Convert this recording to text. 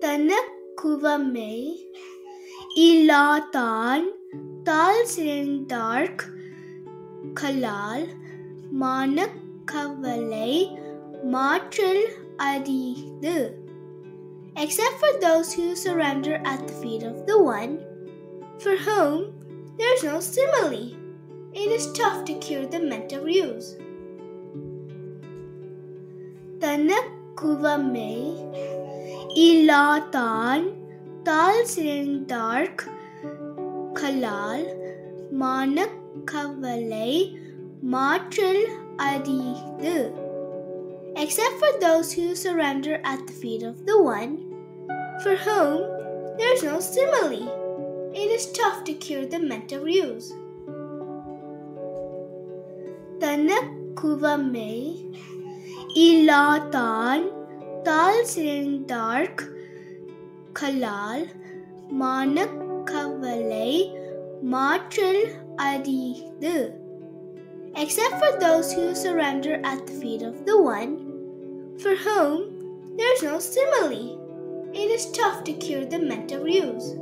தனக்குவமை இல்லாதான் தாழ் சிறந்தார்க் கலால் மனக்கவலை மாற்றல் அரிது except for those who surrender at the feet of the one for whom there is no simile. It is tough to cure the mental ruse. தனக்குவமை இல்லாதான் தாழ் சிறந்தார்க் கலால் மனக்கவலை மாற்றல் அரிது except for those who surrender at the feet of the one for whom there is no simile. It is tough to cure the mental ruse. தனக்குவமை İla Tal, Tal Kalal, Manak Kavalai, Except for those who surrender at the feet of the one, for whom there is no simile. It is tough to cure the mental ruse.